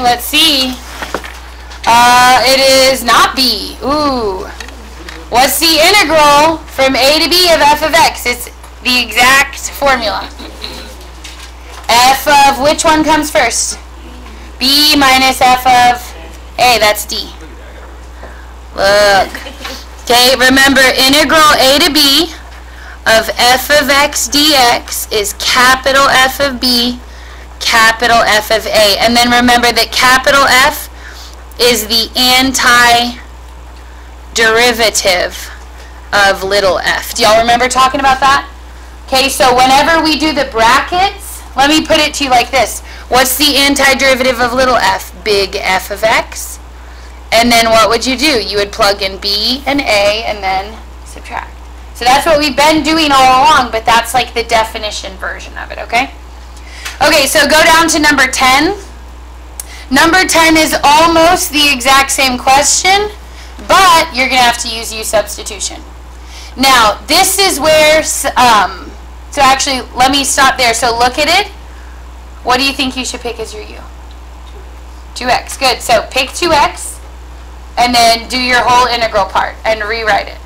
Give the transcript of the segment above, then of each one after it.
let's see. Uh, it is not b. Ooh. What's the integral from a to b of f of x? It's the exact formula. f of which one comes first? b minus f of a. That's d. Look. Okay, remember integral a to b of f of x dx is capital F of b, capital F of a. And then remember that capital F is the antiderivative of little f. Do y'all remember talking about that? Okay, so whenever we do the brackets, let me put it to you like this. What's the antiderivative of little f? Big F of x. And then what would you do? You would plug in b and a and then subtract. So that's what we've been doing all along, but that's like the definition version of it, okay? Okay, so go down to number 10. Number 10 is almost the exact same question, but you're going to have to use u substitution. Now, this is where, um, so actually, let me stop there. So look at it. What do you think you should pick as your u? 2x. Good. So pick 2x, and then do your whole integral part, and rewrite it.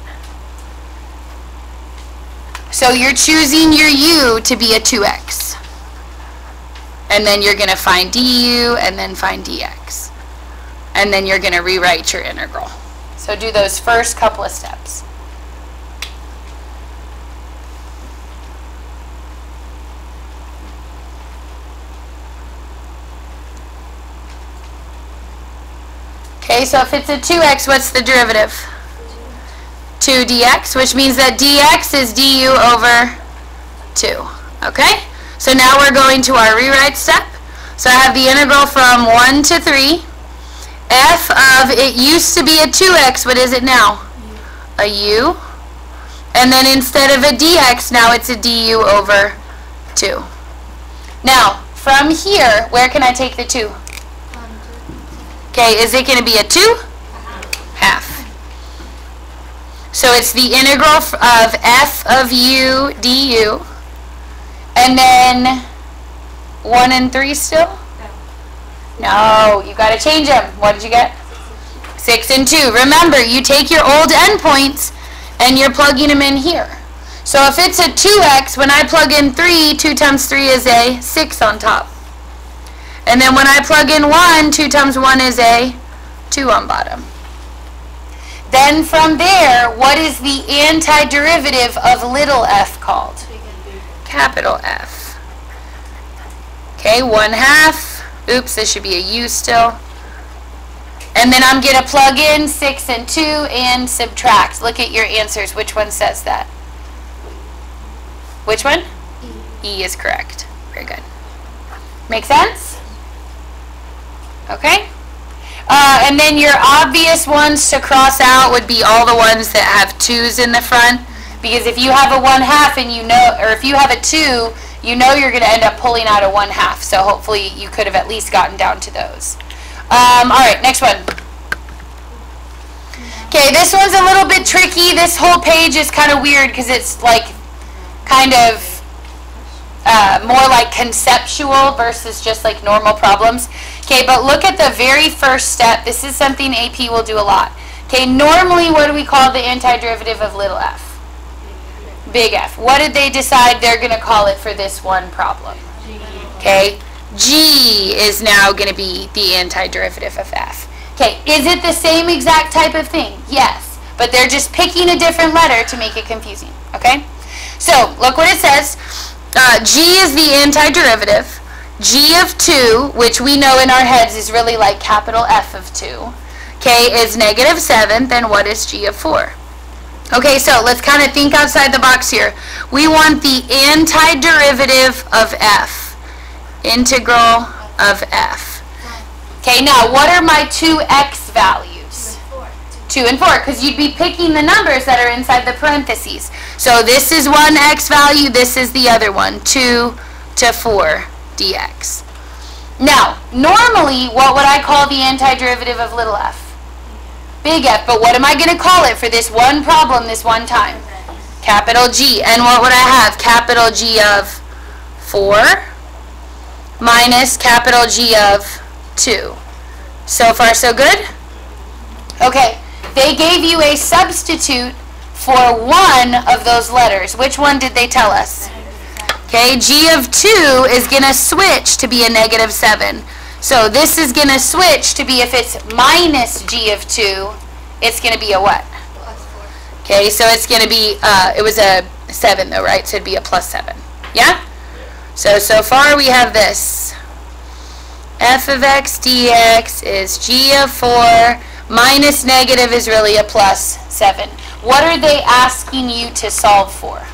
So you're choosing your u to be a 2x. And then you're going to find du and then find dx. And then you're going to rewrite your integral. So do those first couple of steps. Okay, so if it's a 2x, what's the derivative? 2 dx, which means that dx is du over 2. Okay? So now we're going to our rewrite step. So I have the integral from 1 to 3. f of, it used to be a 2x, what is it now? A u. And then instead of a dx, now it's a du over 2. Now, from here, where can I take the 2? Okay, is it going to be a 2? Half. So it's the integral of f of u du. And then 1 and 3 still? No, you got to change them. What did you get? 6 and 2. Remember, you take your old endpoints and you're plugging them in here. So if it's a 2x, when I plug in 3, 2 times 3 is a 6 on top. And then when I plug in 1, 2 times 1 is a 2 on bottom. Then from there, what is the antiderivative of little f called? Capital F. Okay, 1 half. Oops, this should be a u still. And then I'm going to plug in 6 and 2 and subtract. Look at your answers. Which one says that? Which one? E, e is correct. Very good. Make sense? Okay. Uh, and then your obvious ones to cross out would be all the ones that have twos in the front. Because if you have a one half and you know, or if you have a two, you know you're going to end up pulling out a one half. So hopefully you could have at least gotten down to those. Um, all right, next one. Okay, this one's a little bit tricky. This whole page is kind of weird because it's like kind of uh, more like conceptual versus just like normal problems. Okay, but look at the very first step. This is something AP will do a lot. Okay, normally what do we call the antiderivative of little f? Big F. What did they decide they're going to call it for this one problem? Okay, G is now going to be the antiderivative of f. Okay, is it the same exact type of thing? Yes, but they're just picking a different letter to make it confusing. Okay, so look what it says. Uh, G is the antiderivative g of 2, which we know in our heads is really like capital F of 2, okay, is negative 7, then what is g of 4? Okay, so let's kind of think outside the box here. We want the antiderivative of f, integral of f. Okay, now what are my two x values? 2 and 4, because you'd be picking the numbers that are inside the parentheses. So this is one x value, this is the other one, 2 to 4 dx. Now, normally, what would I call the antiderivative of little f? Big F, but what am I going to call it for this one problem this one time? Capital G. And what would I have? Capital G of 4 minus capital G of 2. So far, so good? Okay, they gave you a substitute for one of those letters. Which one did they tell us? Okay, g of 2 is going to switch to be a negative 7. So this is going to switch to be if it's minus g of 2, it's going to be a what? Okay, so it's going to be, uh, it was a 7 though, right? So it'd be a plus 7. Yeah? So, so far we have this. f of x dx is g of 4 minus negative is really a plus 7. What are they asking you to solve for?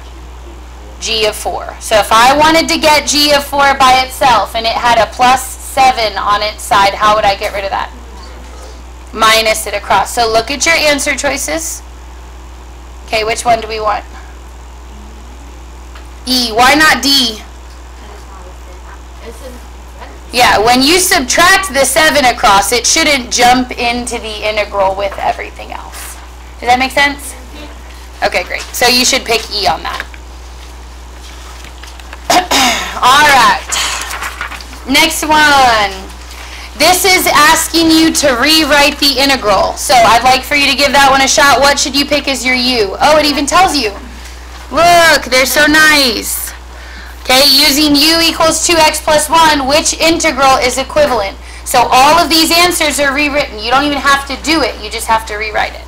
g of 4. So if I wanted to get g of 4 by itself and it had a plus 7 on its side, how would I get rid of that? Minus it across. So look at your answer choices. Okay, which one do we want? E. Why not D? Yeah, when you subtract the 7 across, it shouldn't jump into the integral with everything else. Does that make sense? Okay, great. So you should pick E on that. All right. Next one. This is asking you to rewrite the integral. So I'd like for you to give that one a shot. What should you pick as your u? Oh, it even tells you. Look, they're so nice. Okay, using u equals 2x plus 1, which integral is equivalent? So all of these answers are rewritten. You don't even have to do it. You just have to rewrite it.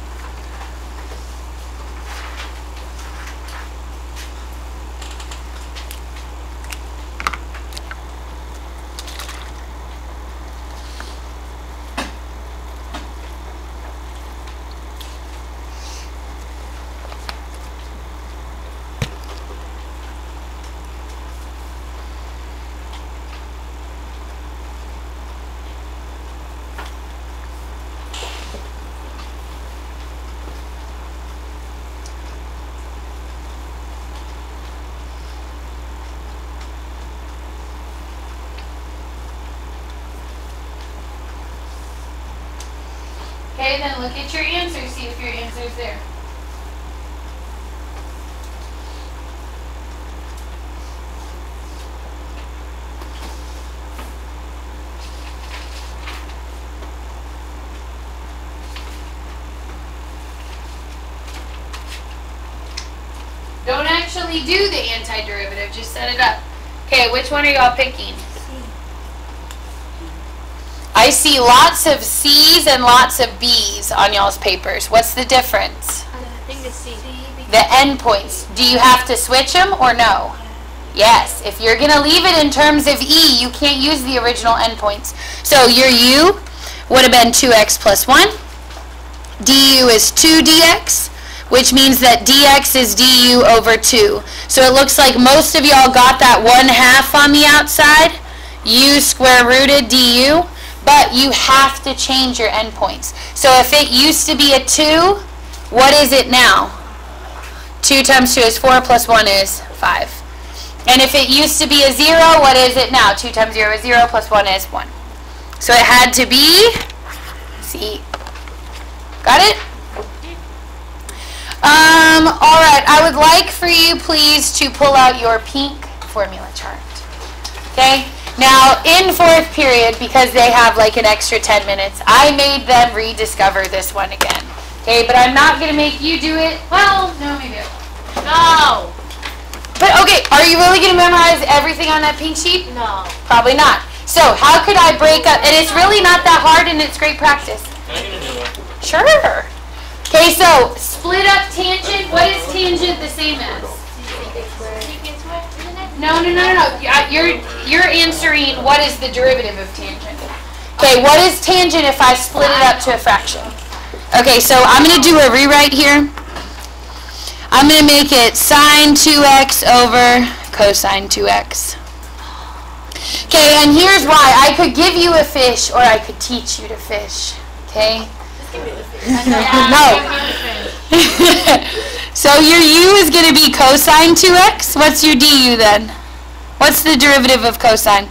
Okay, then look at your answer, see if your answer's there. Don't actually do the antiderivative, just set it up. Okay, which one are y'all picking? I see lots of C's and lots of B's on y'all's papers. What's the difference? I think it's C. The endpoints. Do you have to switch them or no? Yes. If you're going to leave it in terms of E, you can't use the original endpoints. So your U would have been 2x plus 1. du is 2 dx, which means that dx is du over 2. So it looks like most of y'all got that 1 half on the outside. u square rooted du. But you have to change your endpoints. So if it used to be a 2, what is it now? 2 times 2 is 4 plus 1 is 5. And if it used to be a 0, what is it now? 2 times 0 is 0 plus 1 is 1. So it had to be C. Got it? Um, all right, I would like for you please to pull out your pink formula chart. Okay? Now, in fourth period, because they have like an extra 10 minutes, I made them rediscover this one again. Okay, but I'm not going to make you do it. Well, no, maybe I will. No. But okay, are you really going to memorize everything on that pink sheet? No. Probably not. So, how could I break up? And it's really not that hard and it's great practice. Can I get a new one? Sure. Okay, so split up tangent. What is tangent the same as? No, no, no, no. You're you're answering what is the derivative of tangent. Okay, what is tangent if I split it up to a fraction? Okay, so I'm going to do a rewrite here. I'm going to make it sine 2x over cosine 2x. Okay, and here's why. I could give you a fish or I could teach you to fish. Okay? no. so your u is going to be cosine 2x. What's your du then? What's the derivative of cosine?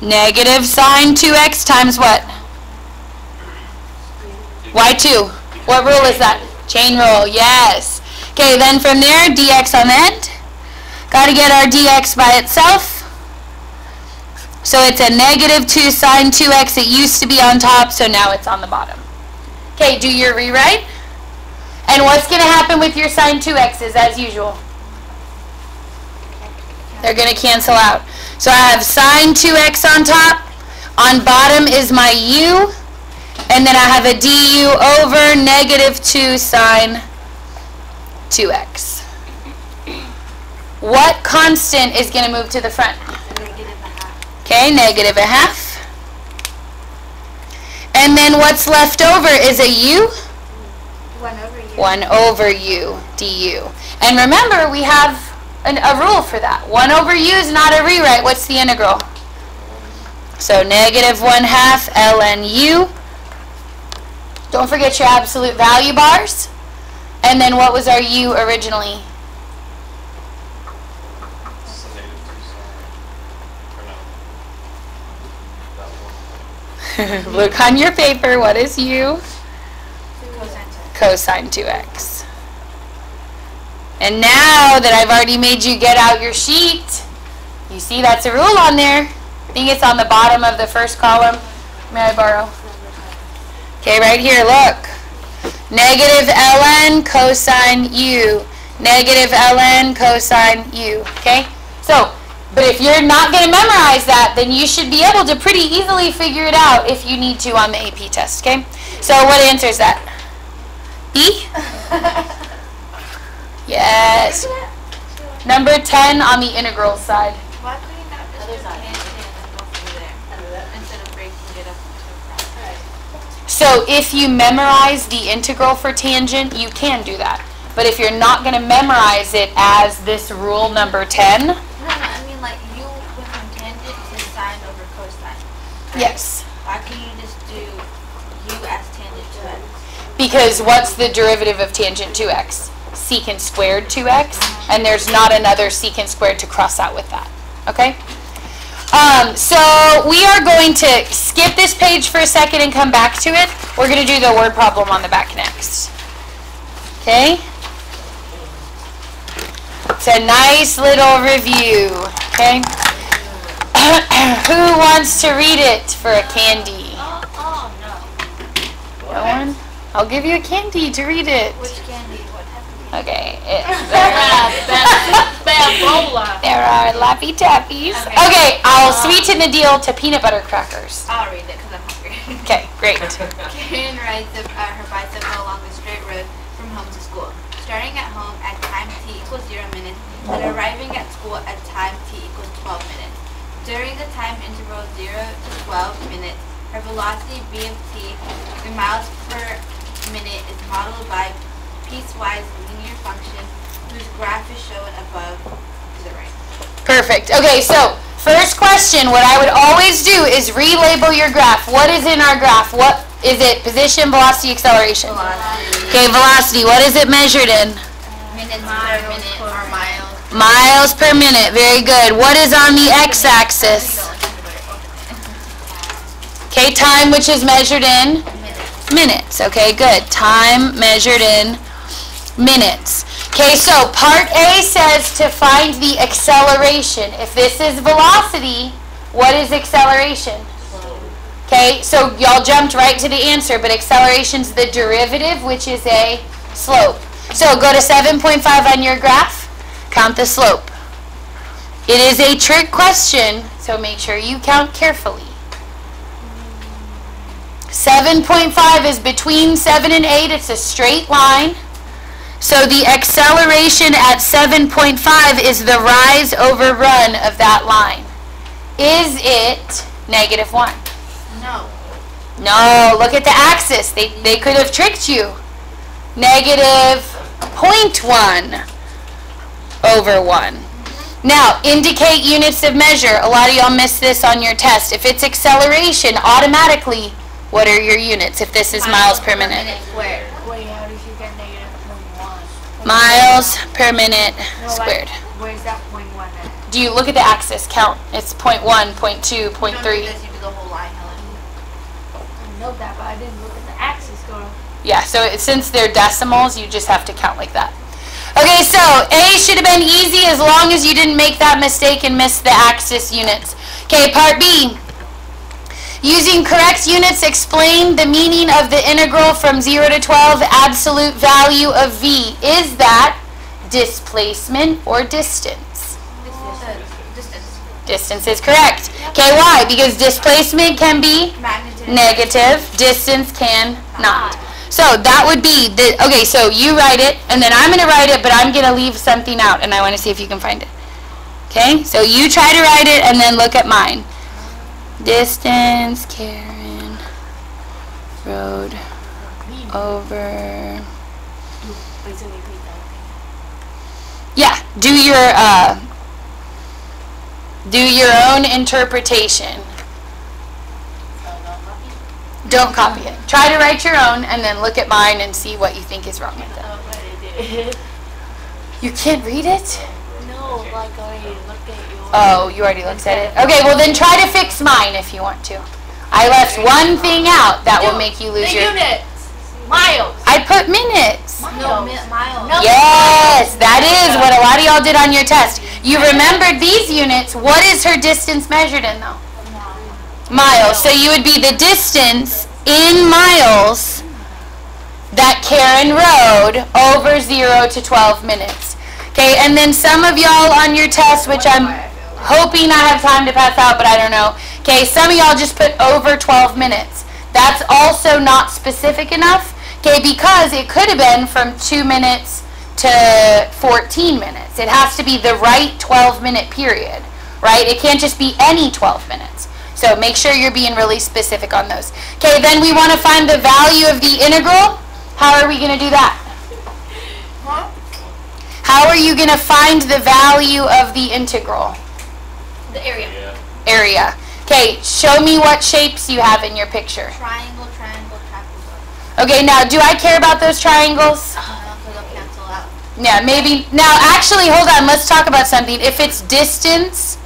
Negative? Sine 2x times what? y2. What rule is that? Chain rule, yes. Okay, then from there, dx on end. Got to get our dx by itself. So it's a negative 2 sine 2x. It used to be on top, so now it's on the bottom. Okay, do your rewrite. And what's going to happen with your sine 2x's as usual? They're going to cancel out. So I have sine 2x on top. On bottom is my u. And then I have a du over negative 2 sine 2x. What constant is going to move to the front? Negative a half. Okay, negative a half. And then what's left over is a u. One over you. 1 over u du. And remember, we have an, a rule for that. 1 over u is not a rewrite. What's the integral? So negative 1 half ln u. Don't forget your absolute value bars. And then what was our u originally? It's a negative two sine. Or no. That one. Look on your paper. What is u? Cosine two. cosine 2x. And now that I've already made you get out your sheet, you see that's a rule on there. I think it's on the bottom of the first column. May I borrow? Okay, right here, look. Negative ln cosine u. Negative ln cosine u. Okay? So, but if you're not going to memorize that, then you should be able to pretty easily figure it out if you need to on the AP test. Okay? So what answer is that? E? Yes. Number 10 on the integral side. Why could you not just do tangent and go through there instead of breaking it up into a So if you memorize the integral for tangent, you can do that. But if you're not going to memorize it as this rule number 10, No, no, I mean like you went from tangent to sine over cosine. right? Yes. Why can't you just do u as tangent to x? Because what's the derivative of tangent 2x? Secant squared 2x, and there's not another secant squared to cross out with that. Okay? Um, so we are going to skip this page for a second and come back to it. We're going to do the word problem on the back next. Okay? It's a nice little review. Okay? Who wants to read it for a candy? Oh, oh no. No one? I'll give you a candy to read it. Which candy? What type of Okay. It, Bambola. there are Laffy Taffies. Okay. Okay, I'll sweeten the deal to peanut butter crackers. I'll read it because I'm hungry. Okay, great. Karen rides the, uh, her bicycle along the straight road from home to school. Starting at home at time t equals 0 minutes and arriving at school at time t equals 12 minutes. During the time interval 0 to 12 minutes, her velocity v of t in miles per minute is modeled by piecewise linear function whose graph is shown above to the right. Perfect. Okay, so first question, what I would always do is relabel your graph. What is in our graph? What is it? Position, velocity, acceleration. Velocity. Okay, velocity. What is it measured in? Minutes per minute or miles. Miles per minute. Very good. What is on the x-axis? Okay, time, which is measured in Minutes. Okay, good. Time measured in minutes. Okay, so part A says to find the acceleration. If this is velocity, what is acceleration? Okay, so y'all jumped right to the answer, but acceleration's the derivative, which is a slope. So go to 7.5 on your graph, count the slope. It is a trick question, so make sure you count carefully. 7.5 is between 7 and 8. It's a straight line. So the acceleration at 7.5 is the rise over run of that line. Is it negative 1? No. No, look at the axis. They, they could have tricked you. Negative 0.1 over 1. Now, indicate units of measure. A lot of y'all missed this on your test. If it's acceleration, automatically, what are your units if this is miles per minute? squared. Wait, how did you get negative point one? Miles per minute No, squared. Like, where's that point one at? Do you look at the axis count? It's 0.1, 0.2, You don't do 0.3. this, you do the whole line, Helen. I know that, but I didn't look at the axis going. Yeah, so it, since they're decimals, you just have to count like that. Okay, so A should have been easy as long as you didn't make that mistake and miss the axis units. Okay, part B. Using correct units, explain the meaning of the integral from 0 to 12 absolute value of V. Is that displacement or distance? Distance. Distance is correct. Okay, why? Because displacement can be Magnitude. negative, distance can not. So that would be the, okay, so you write it, and then I'm going to write it, but I'm going to leave something out, and I want to see if you can find it. Okay, so you try to write it, and then look at mine. Distance, Karen, road, over. Yeah, do your, uh, do your own interpretation. Don't copy it. Try to write your own and then look at mine and see what you think is wrong with it. You can't read it? No, like I already looked at yours. Oh, you already looked at it? Okay, well then try to fix mine if you want to. I left one thing out that will make you lose your... units. Miles. I put minutes. No, miles. No. Yes, that is what a lot of y'all did on your test. You remembered these units. What is her distance measured in though? Miles. So you would be the distance in miles that Karen rode over 0 to 12 minutes. Okay, and then some of y'all on your test, which I'm hoping I have time to pass out, but I don't know. Okay, some of y'all just put over 12 minutes. That's also not specific enough, okay, because it could have been from 2 minutes to 14 minutes. It has to be the right 12 minute period, right? It can't just be any 12 minutes. So make sure you're being really specific on those. Okay, then we want to find the value of the integral. How are we going to do that? How are you going to find the value of the integral? The area. Yeah. Area. Okay, show me what shapes you have in your picture. Triangle, triangle, trapezoid. Okay, now do I care about those triangles? Uh, so they'll cancel out. Yeah, maybe. Now, actually, hold on. Let's talk about something. If it's distance,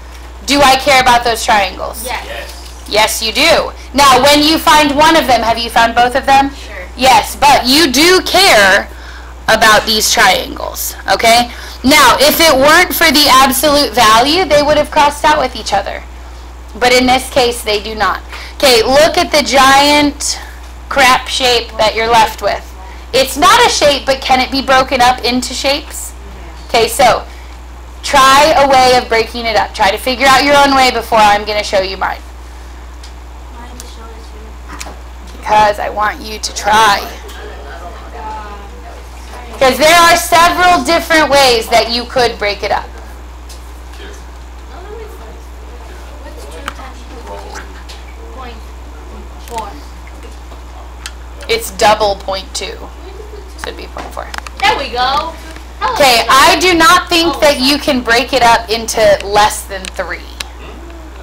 do I care about those triangles? Yes. Yes. Yes, you do. Now, when you find one of them, have you found both of them? Sure. Yes, but you do care about these triangles, okay? Now, if it weren't for the absolute value, they would have crossed out with each other. But in this case, they do not. Okay, look at the giant crap shape that you're left with. It's not a shape, but can it be broken up into shapes? Mm-hmm. Okay, so try a way of breaking it up. Try to figure out your own way before I'm going to show you mine. Because I want you to try. Because there are several different ways that you could break it up. It's double point two. So it'd be point four. There we go. Okay, I do not think that you can break it up into less than three.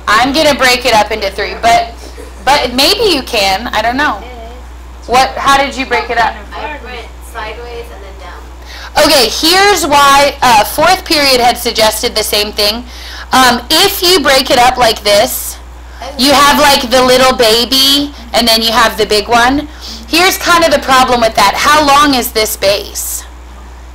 I'm gonna break it up into three, but but maybe you can. I don't know. What? How did you break it up? I went sideways and then down. Okay, here's why uh, fourth period had suggested the same thing. Um, if you break it up like this, you have like the little baby and then you have the big one. Here's kind of the problem with that. How long is this base?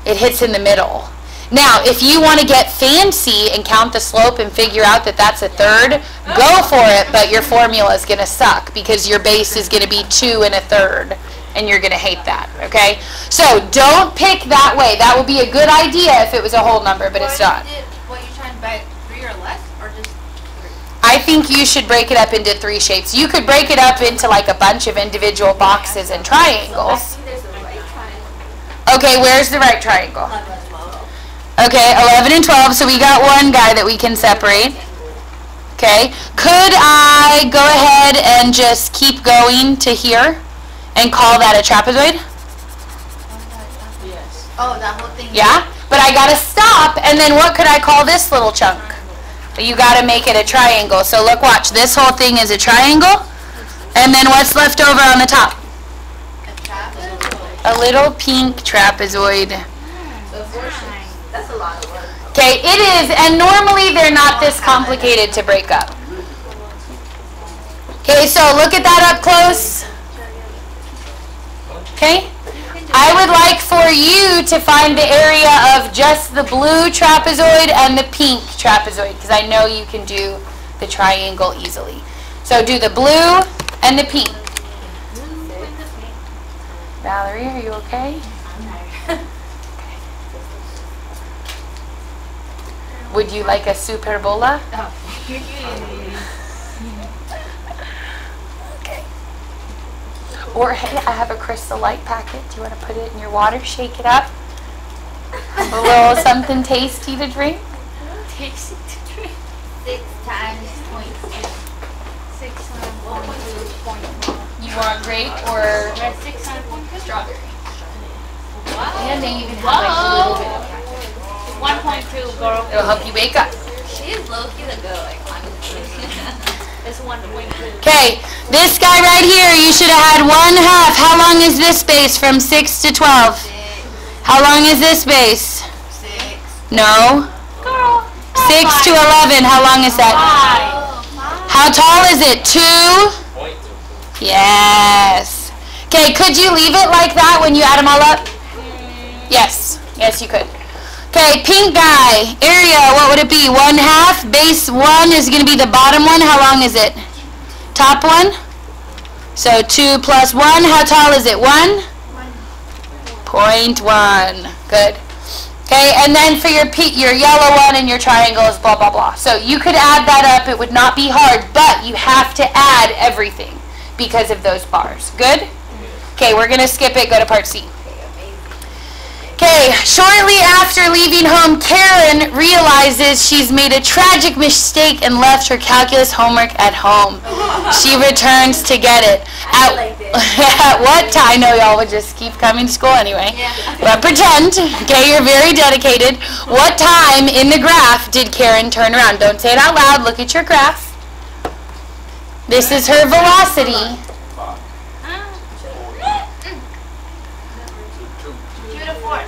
It hits in the middle. Now, if you want to get fancy and count the slope and figure out that that's a third, go for it, but your formula is going to suck because your base is going to be two and a third, and you're going to hate that, okay? So don't pick that way. That would be a good idea if it was a whole number, but it's not. What, what you trying to buy three or less, or just three? I think you should break it up into three shapes. You could break it up into like a bunch of individual boxes and triangles. there's a right triangle. Okay, where's the right triangle? Okay, 11 and 12, so we got one guy that we can separate. Okay, could I go ahead and just keep going to here and call that a trapezoid? Yes. Oh, that whole thing. Yeah, but I gotta stop, and then what could I call this little chunk? You gotta make it a triangle. So look, watch, this whole thing is a triangle, and then what's left over on the top? A little pink trapezoid. Okay, it is, and normally they're not this complicated to break up. Okay, so look at that up close. Okay? I would like for you to find the area of just the blue trapezoid and the pink trapezoid because I know you can do the triangle easily. So do the blue and the pink. Valerie, are you okay? Would you like a superbola? Oh. Okay. Or hey, I have a crystal light packet. Do you want to put it in your water, shake it up? Have a little something tasty to drink? It to drink. Six times point two. Six times one, two, point one. You want grape or Red six times one, two. strawberry? Wow. And they even have like a little bit Whoa. One point two, girl. It'll help you wake up. She's low key the girl, like honestly. It's one point two. Okay, this guy right here, you should have had one half. How long is this space from 6 to 12? Six, How long is this space? six. No. Girl. 6 to 11, how long is that? Five. Oh. How tall is it? 2? Yes. Okay, could you leave it like that when you add them all up? Yes. Yes, you could. Okay, pink guy. Area, what would it be? One half. Base one is going to be the bottom one. How long is it? Top one? So two plus one. How tall is it? One? Point one. Good. Okay, and then for your your yellow one and your triangles, blah, blah, blah. So you could add that up. It would not be hard, but you have to add everything because of those bars. Good? Okay, we're going to skip it. Go to part C. Okay, shortly after leaving home, Karen realizes she's made a tragic mistake and left her calculus homework at home. She returns to get it. At, at what time? I know y'all would just keep coming to school anyway. But pretend, okay, you're very dedicated. What time in the graph did Karen turn around? Don't say it out loud. Look at your graph. This is her velocity. Two to four.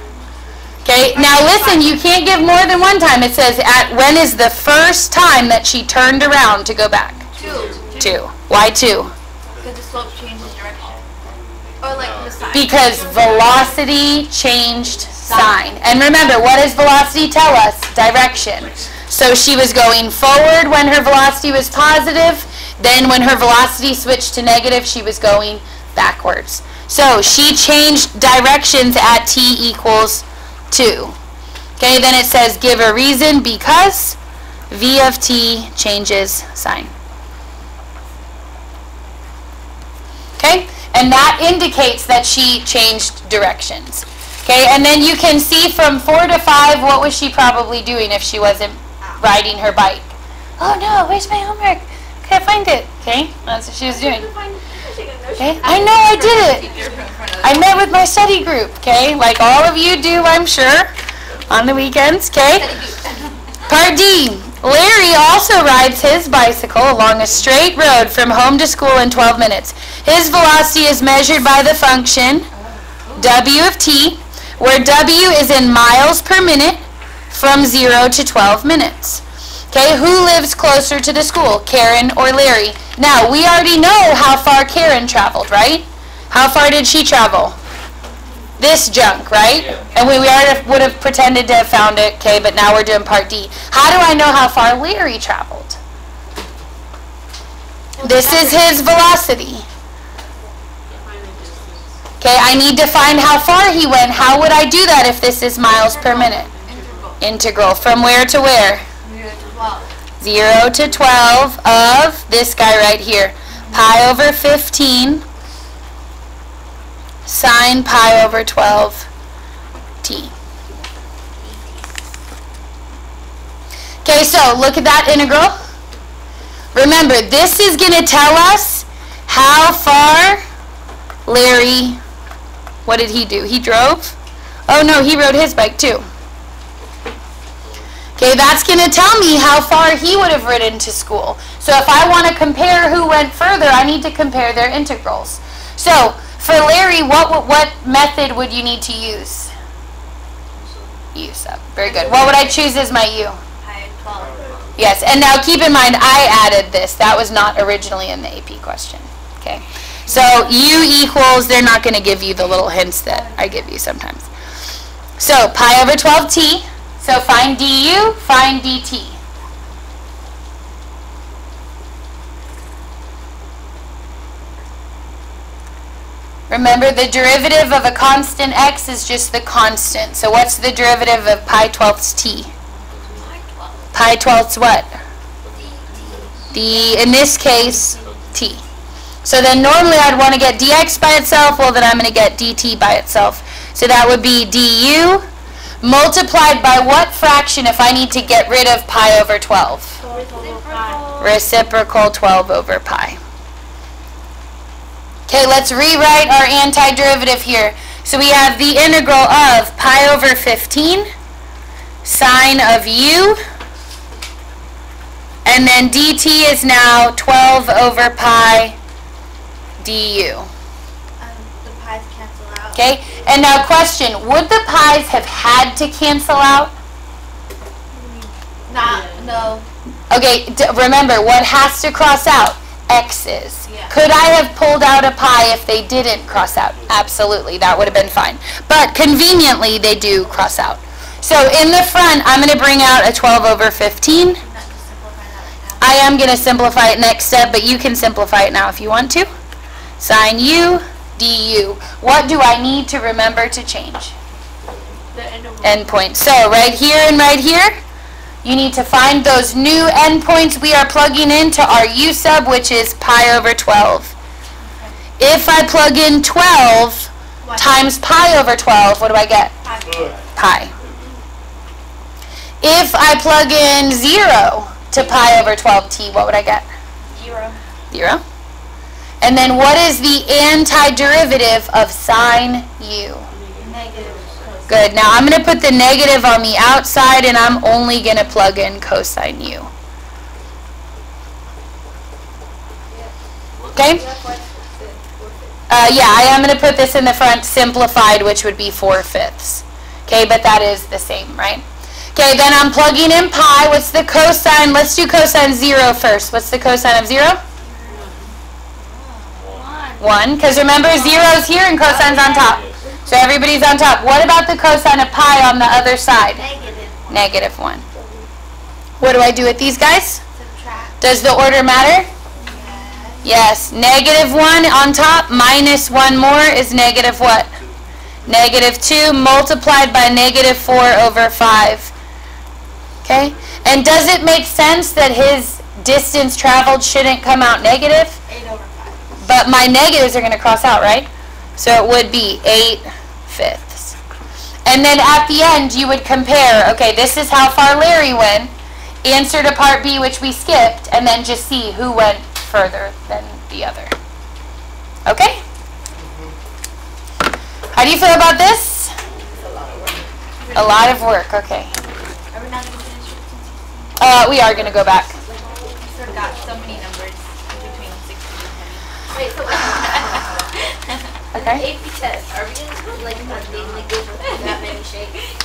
Okay, now listen, you can't give more than one time. It says at when is the first time that she turned around to go back? Two. Two. Why two? Because the slope changes direction. Or like the sign. Because velocity changed sign. And remember, what does velocity tell us? Direction. So she was going forward when her velocity was positive. Then when her velocity switched to negative, she was going backwards. So she changed directions at t equals 2. Okay, then it says give a reason because v of t changes sign. Okay? And that indicates that she changed directions. Okay, and then you can see from 4 to 5, what was she probably doing if she wasn't riding her bike? Oh no, where's my homework? Can't find it. Okay, that's what she was doing. Okay, I know I did it. Teacher in front of I met with my study group, okay? Like all of you do, I'm sure, on the weekends, okay? Part D. Larry also rides his bicycle along a straight road from home to school in 12 minutes. His velocity is measured by the function W of t, where W is in miles per minute from 0 to 12 minutes. Okay, who lives closer to the school, Karen or Larry? Now, we already know how far Karen traveled, right? How far did she travel? This junk, right? And we, we already would have pretended to have found it, okay, but now we're doing part D. How do I know how far Larry traveled? This is his velocity. Okay, I need to find how far he went. How would I do that if this is miles per minute? Integral. From where to where? Zero to 12 of this guy right here. Pi over 15 sine pi over 12 t. Okay, so look at that integral. Remember, this is going to tell us how far Larry, what did he do? He drove? Oh no, he rode his bike too. Okay, that's going to tell me how far he would have ridden to school. So if I want to compare who went further, I need to compare their integrals. So for Larry, what what- what method would you need to use? U sub. Very good. What would I choose as my U? Pi 12. Yes, and now keep in mind I added this. That was not originally in the AP question. Okay. So u equals, they're not going to give you the little hints that I give you sometimes. So pi over 12t. So find du, find dt. Remember, the derivative of a constant x is just the constant. So what's the derivative of pi twelfths t? Pi twelfths what? The, in this case, t. So then normally I'd want to get dx by itself, well then I'm going to get dt by itself. So that would be du multiplied by what fraction if I need to get rid of pi over 12? Reciprocal 12 over pi. Okay, let's rewrite our antiderivative here. So we have the integral of pi over 15 sine of u and then dt is now 12 over pi du. Um, the pis cancel out. Okay? And now question, would the pis have had to cancel out? Not, no. Okay, remember, what has to cross out? X's. Yeah. Could I have pulled out a pi if they didn't cross out? Absolutely, that would have been fine. But conveniently, they do cross out. So in the front, I'm going to bring out a 12 over 15. Not to simplify that right now. I am going to simplify it next step, but you can simplify it now if you want to. Sine u du. What do I need to remember to change? The integral. endpoints. So right here and right here, you need to find those new endpoints we are plugging into our u sub, which is pi over 12. If I plug in 12 One. times pi over 12, what do I get? Five. Pi. If I plug in 0 to pi over 12t, what would I get? Zero. 0. And then what is the antiderivative of sine u? Negative. Good. Now I'm going to put the negative on the outside and I'm only going to plug in cosine u. Okay? Uh, yeah, I am going to put this in the front simplified, which would be 4 fifths. Okay, but that is the same, right? Okay, then I'm plugging in pi. What's the cosine? Let's do cosine 0 first. What's the cosine of 0? One. Because remember, zero's here and cosine's on top. So everybody's on top. What about the cosine of pi on the other side? Negative. Negative 1. What do I do with these guys? Subtract. Does the order matter? Yes. Negative 1 on top minus 1 more is negative what? Negative 2 multiplied by negative 4 over 5. Okay? And does it make sense that his distance traveled shouldn't come out negative? Eight over five. But my negatives are going to cross out, right? So it would be 8 fifths. And then at the end, you would compare, okay, this is how far Larry went, answer to part B, which we skipped, and then just see who went further than the other. Okay? How do you feel about this? A lot of work, okay. Are we not going to finish 15, 16? Uh, we are going to go back. We forgot so many numbers between 16 and 20. Wait, so Okay. AP test, are we gonna like daily give that many shakes?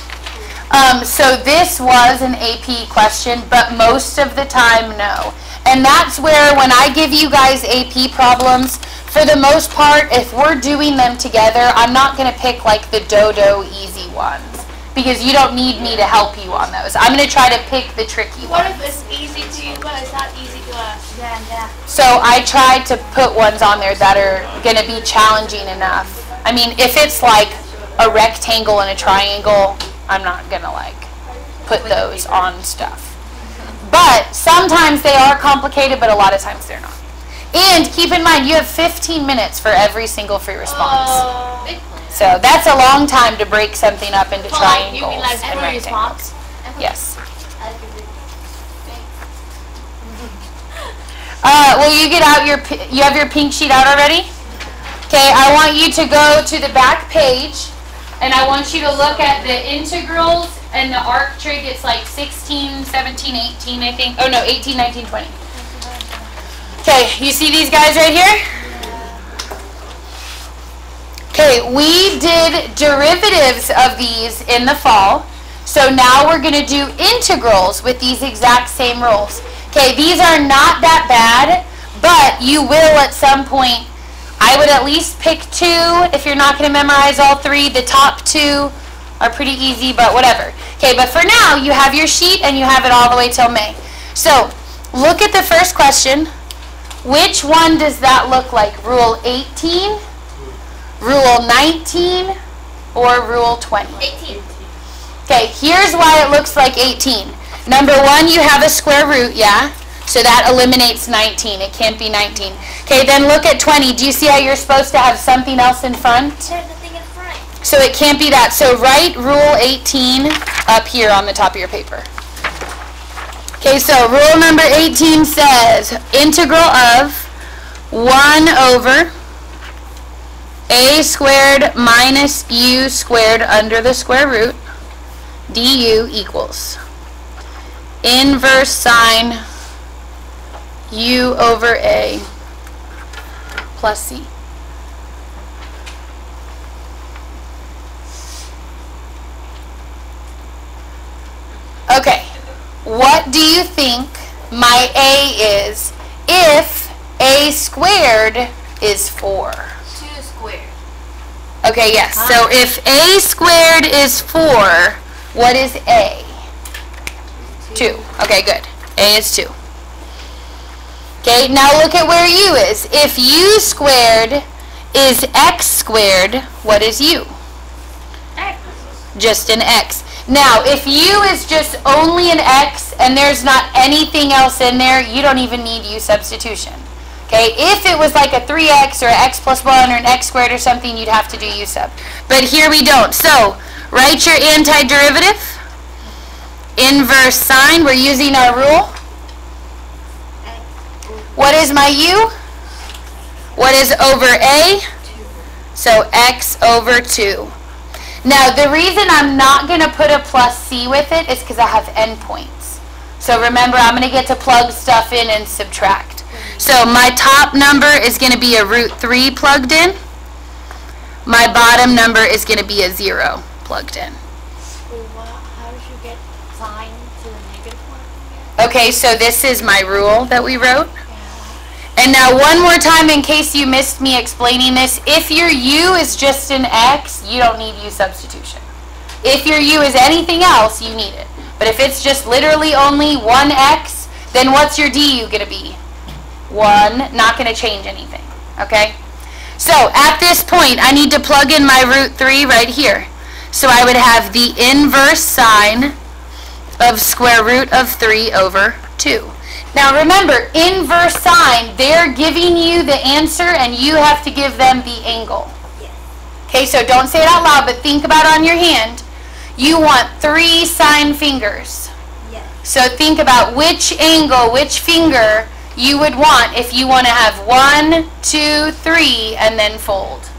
Um, so this was an AP question, but most of the time, no. And that's where when I give you guys AP problems, for the most part, if we're doing them together, I'm not going to pick like the dodo easy ones because you don't need me to help you on those. I'm going to try to pick the tricky What ones. What if it's easy to you, but it's not easy to us? Yeah, yeah. So I tried to put ones on there that are going to be challenging enough. I mean, if it's like a rectangle and a triangle, I'm not going to like put those on stuff. But sometimes they are complicated, but a lot of times they're not. And keep in mind, you have 15 minutes for every single free response. Oh. So that's a long time to break something up into So like, you triangles and rectangles. Yes. Uh, will you get out your, you have your pink sheet out already? Okay, I want you to go to the back page, and I want you to look at the integrals and the arc trig. It's like 16, 17, 18, I think. Oh, no, 18, 19, 20. Okay, you see these guys right here? Okay, we did derivatives of these in the fall. So now we're going to do integrals with these exact same rules. Okay, these are not that bad, but you will at some point, I would at least pick two if you're not going to memorize all three. The top two are pretty easy, but whatever. Okay, but for now, you have your sheet and you have it all the way till May. So, look at the first question. Which one does that look like? Rule 18, Rule 19, or Rule 20? 18. Okay, here's why it looks like 18. Number one, you have a square root, yeah? So that eliminates 19. It can't be 19. Okay, then look at 20. Do you see how you're supposed to have something else in front? There's in front. So it can't be that. So write Rule 18 up here on the top of your paper. Okay, so rule number 18 says integral of 1 over a squared minus u squared under the square root du equals inverse sine u over a plus c. Okay, what do you think my a is if a squared is 4? 2 squared. Okay, yes. So if a squared is 4, what is a? 2. Okay, good. a is 2. Okay, now look at where u is. If u squared is x squared, what is u? X. Just an x. Now, if u is just only an x and there's not anything else in there, you don't even need u substitution. Okay, if it was like a 3x or an x plus 1 or an x squared or something, you'd have to do u sub. But here we don't. So, write your antiderivative. Inverse sine, we're using our rule. What is my u? What is over a? So x over 2. Now, the reason I'm not going to put a plus c with it is because I have endpoints. So remember, I'm going to get to plug stuff in and subtract. So my top number is going to be a root 3 plugged in. My bottom number is going to be a 0 plugged in. How did you get sine to the negative one? Okay, so this is my rule that we wrote. And now one more time in case you missed me explaining this, if your u is just an x, you don't need u substitution. If your u is anything else, you need it. But if it's just literally only one x, then what's your du going to be? 1, not going to change anything. Okay? So at this point, I need to plug in my root 3 right here. So I would have the inverse sine of square root of 3 over 2. Now remember, inverse sine, they're giving you the answer and you have to give them the angle. Okay, so don't say it out loud, but think about it on your hand. You want three sine fingers. Yes. So think about which angle, which finger you would want if you want to have one, two, three, and then fold.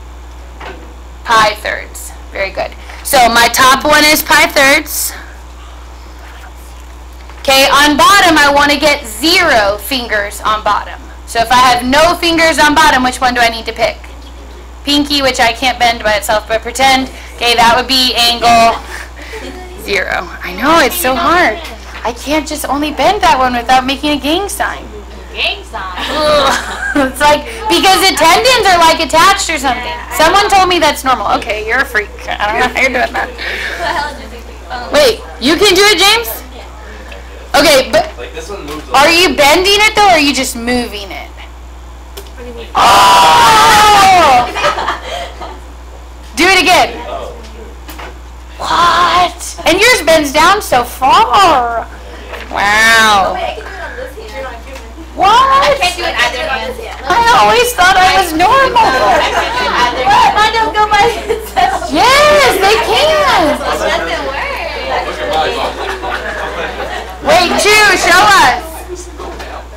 Pi thirds. Very good. So my top one is pi thirds. Okay, on bottom, I want to get zero fingers on bottom. So if I have no fingers on bottom, which one do I need to pick? Pinky, which I can't bend by itself, but pretend. Okay, that would be angle zero. I know, it's so hard. I can't just only bend that one without making a gang sign. Gang sign. It's like, because the tendons are like attached or something. Someone told me that's normal. Okay, you're a freak. I don't know how you're doing that. Wait, you can do it, James? Okay, but Like this one moves. are you bending it though, or are you just moving it? Oh! Do it again. Oh. What? And yours bends down so far. Wow. Oh, wait, I can do it on this hand. You're not doing it. What? Can't do it either hand. I always thought I was normal. What? Mine don't go by itself. Yes, they can. It doesn't work. Look at my body. Wait, two, show us.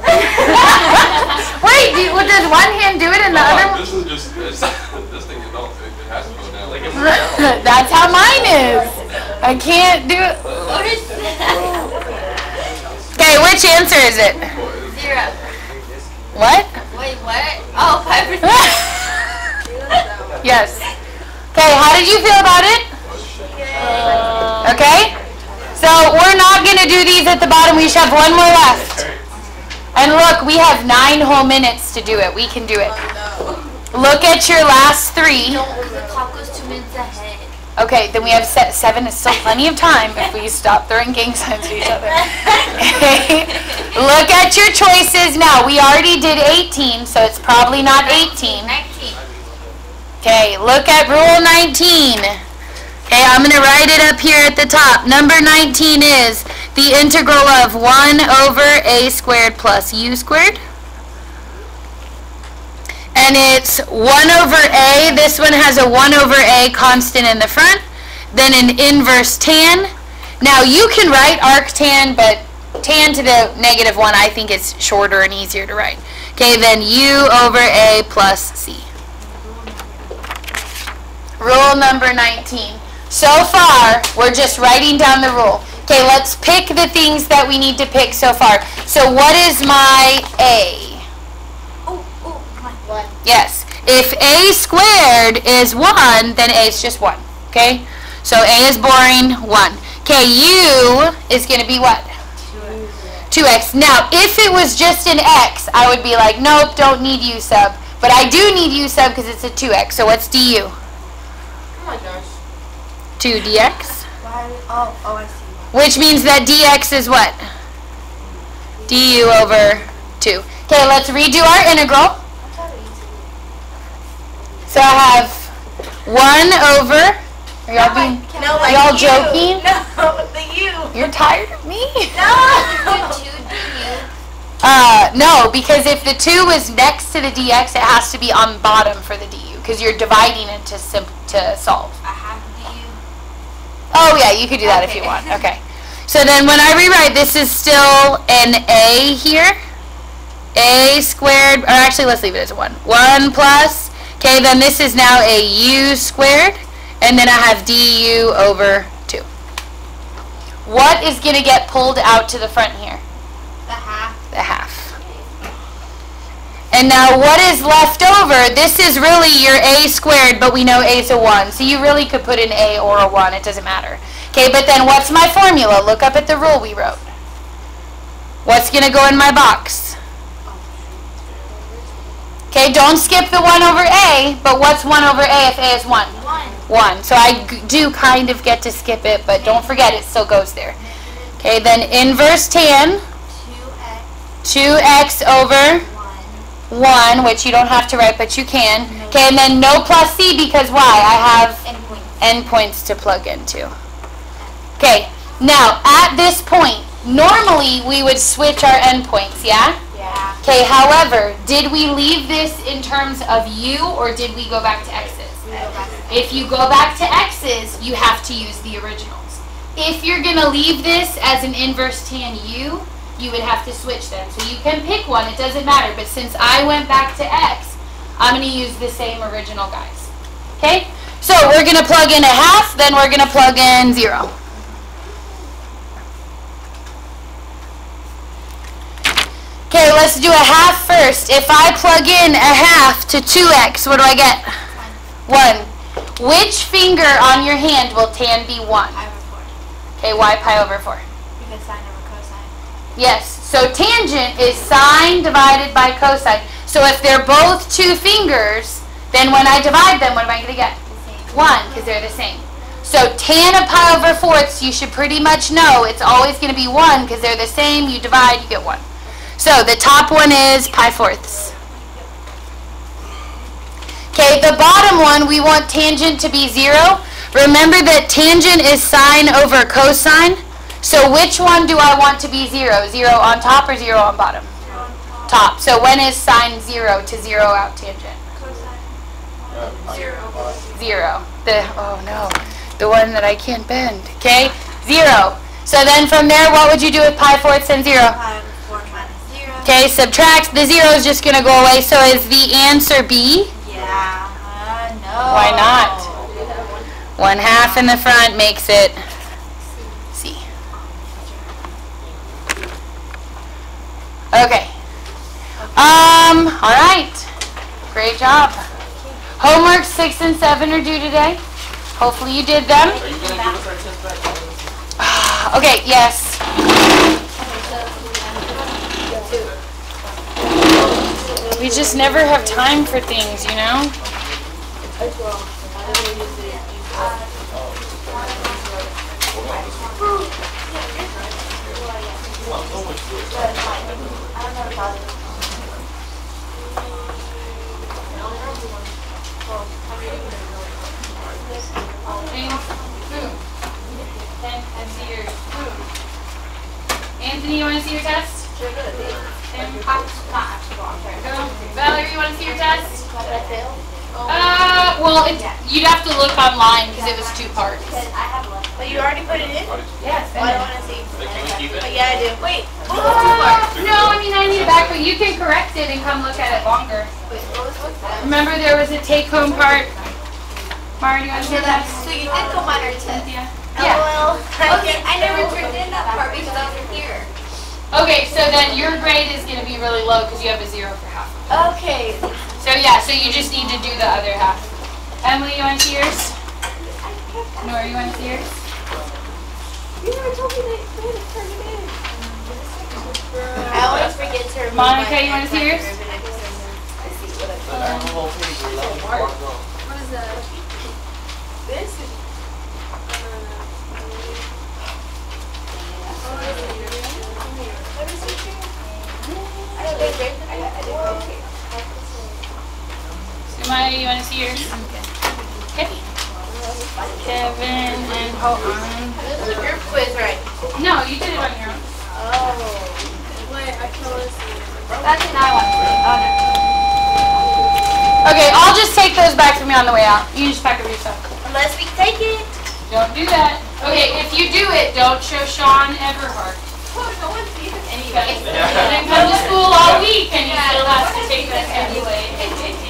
Wait, do, well, does one hand do it and the other one? This is just it's, this thing. You don't. It has to go down. Like it's That's how mine is. I can't do it. Okay, which answer is it? Zero. What? Wait, what? Oh, five percent. yes. Okay, how did you feel about it? Okay? So we're not going to do these at the bottom. We should have one more left. And look, we have nine whole minutes to do it. We can do it. Look at your last three. Because the clock goes two minutes ahead. Okay, then we have set seven. Is still plenty of time if we stop throwing gang signs at each other. Okay. Look at your choices now. We already did 18, so it's probably not 18. 19. Okay, look at rule 19. Okay, I'm going to write it up here at the top. Number 19 is the integral of 1 over a squared plus u squared. And it's 1 over a. This one has a 1 over a constant in the front. Then an inverse tan. Now you can write arctan, but tan to the negative 1 I think is shorter and easier to write. Okay, then u over a plus c. Rule number 19. So far, we're just writing down the rule. Okay, let's pick the things that we need to pick so far. So what is my A? Oh, oh, come on. One. Yes. If A squared is 1, then A is just 1. Okay? So A is boring, 1. Okay, U is going to be what? 2x. Now, if it was just an x, I would be like, nope, don't need U sub. But I do need U sub because it's a 2x. So what's du? Oh my gosh. 2 dx. Oh, oh, I see. Which means that dx is what? du over 2. Okay, let's redo our integral. So I have 1 over, are y'all being, No, are like y'all joking? No, the you. You're tired of me? No. Uh, no, because if the 2 is next to the dx, it has to be on bottom for the du, because you're dividing it to, sim- to solve. A half du. Oh yeah, you could do that if you want. Okay. So then when I rewrite, this is still an a here. a squared, or actually let's leave it as a 1. 1 plus, okay, then this is now a u squared, and then I have du over 2. What is going to get pulled out to the front here? The half. The half. And now what is left over, this is really your a squared, but we know a is a 1. So you really could put an a or a 1, it doesn't matter. Okay, but then what's my formula? Look up at the rule we wrote. What's going to go in my box? Okay, don't skip the 1 over a, but what's 1 over a if a is 1? One. 1. So I do kind of get to skip it, but don't forget it still goes there. Okay, then inverse tan, Two x 2x over 1, which you don't have to write, but you can. Okay, and then no plus c because why? I have endpoints to plug into. Okay, now at this point, normally we would switch our endpoints, yeah? Yeah. Okay, however, did we leave this in terms of u or did we go back to x's? We go back. If you go back to x's, you have to use the originals. If you're going to leave this as an inverse tan u, you would have to switch them. So you can pick one, it doesn't matter. But since I went back to x, I'm going to use the same original guys. Okay? So we're going to plug in a half, then we're going to plug in zero. Okay, let's do a half first. If I plug in a half to 2x, what do I get? 1. Which finger on your hand will tan be 1? I over four. Okay, why pi over 4? Because sine. Yes, so tangent is sine divided by cosine. So if they're both two fingers, then when I divide them, what am I going to get? 1, because they're the same. So tan of pi over fourths, you should pretty much know it's always going to be 1 because they're the same. You divide, you get 1. So the top one is pi fourths. Okay, the bottom one, we want tangent to be 0. Remember that tangent is sine over cosine. So which one do I want to be 0? 0 on top or 0 on bottom? Top. So when is sine 0 to 0 out tangent? Zero. Zero. The oh no, the one that I can't bend. Okay, zero. So then from there, what would you do with pi fourths and zero? Pi four minus zero. Okay, subtract. The zero is just gonna go away. So is the answer B? Yeah. Uh, no. Why not? One half in the front makes it C. Okay. Um. All right. Great job. Homework six and seven are due today. Hopefully you did them. You give us our? Okay, yes. We just never have time for things, you know? James, boom. I see yours. Boom. Anthony, you want to see your test? Tim, Go. Valerie, you want to see your test? Uh, well, it, you'd have to look online because it was two parts. I have one, But you already put it in? Yes. Well, I don't wanna see. Like, can we keep it? But yeah, I do. Wait. Uh, no, I mean, I need it back, but you can correct it and come look at it longer. Wait, what was, what's? Remember there was a take-home part? Mara, do you want to see that? So you did come on our test? Yeah. LOL. Okay, I never turned in that part because I wasn't here. Okay, so then your grade is going to be really low because you have a zero for half. Okay. So yeah, so you just need to do the other half. Emily, you want to see yours? Nora, you want to see yours? You never told me that you had to turn it in. I always forget to remove Monica, my- you wanna see my yours? ribbon. I just- I see what I- What is that? This is. Uh, uh, uh, what is it here? I don't think they- I got- I didn't go here. So Maya, you want to see yours? Okay. Kevin Kevin and hold on. This is a group quiz, right? No, you did it on your own. Oh. Wait, I can only. That's an I one. Okay, I'll just take those back for me on the way out. You just pack up your stuff. Unless we take it. Don't do that. Okay, if you do it, don't show Sean Everhart. Oh, no one sees it He anyway. didn't come to school all week and he still has to take this anyway.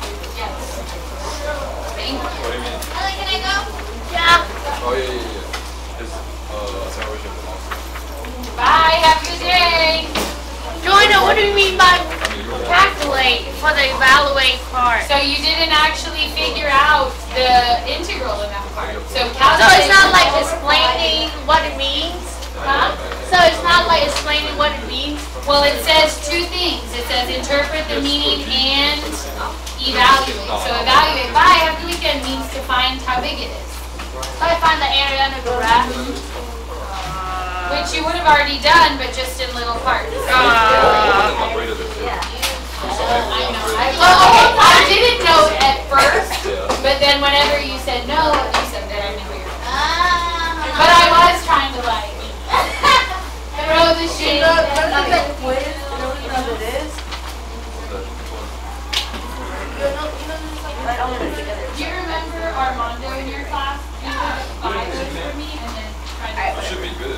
Yes. Thank you. What do you mean? Ellie, can I go? Yeah. Oh, yeah, yeah, yeah. It's, uh, acceleration velocity. Bye, have a good day. Joanna, what do you mean by I mean, you're calculate for the evaluate part? So you didn't actually figure out the integral in that part. So So calculate. it's not like explaining what it means? Huh? So it's not like explaining what it means? Well, it says two things. It says interpret the meaning and evaluate. So evaluate by have the weekend means to find how big it is. So I find the area under the graph. Which you would have already done, but just in little parts. What is my grade of? I know. I, well, okay, I didn't know at first, but then whenever you said no, you said that I knew where you're. Ah. But I was trying to like throw the shit. quiz? You know what it is? You know, you know, this is like, I don't want it together. Do you remember Armando in your class? He took five words for me and then tried to. It should be good.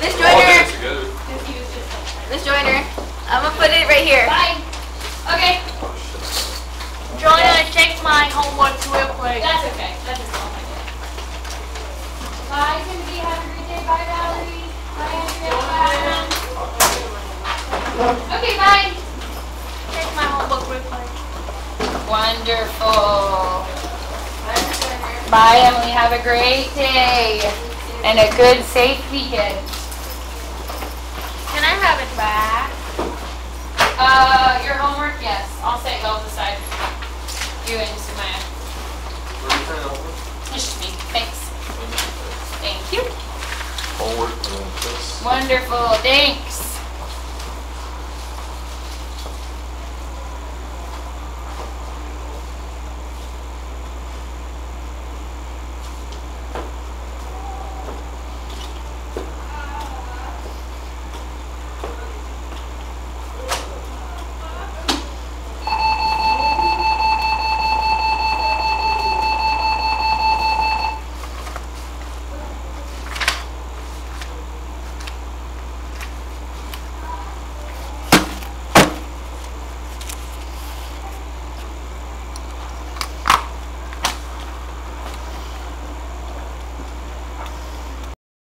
Miss Joiner, that together. Because he was just like, Miss Joiner, I'm gonna put it right here. bye. Okay, Oh, shit. Joanna, check my homework real quick. that's okay. That's just all I did. Bye, Timothy. Have a great day. Bye, Valerie. Bye, Andrea. Bye. Okay, bye. Check my homework real quick. Wonderful. Bye, Emily. Have a great day and a good, safe weekend. Can I have it back? Uh, your homework, yes. I'll set you all aside. You and Sumaya. Where you turning over? It's just me. Thanks. Thank you. Homework, this. Wonderful. Thanks.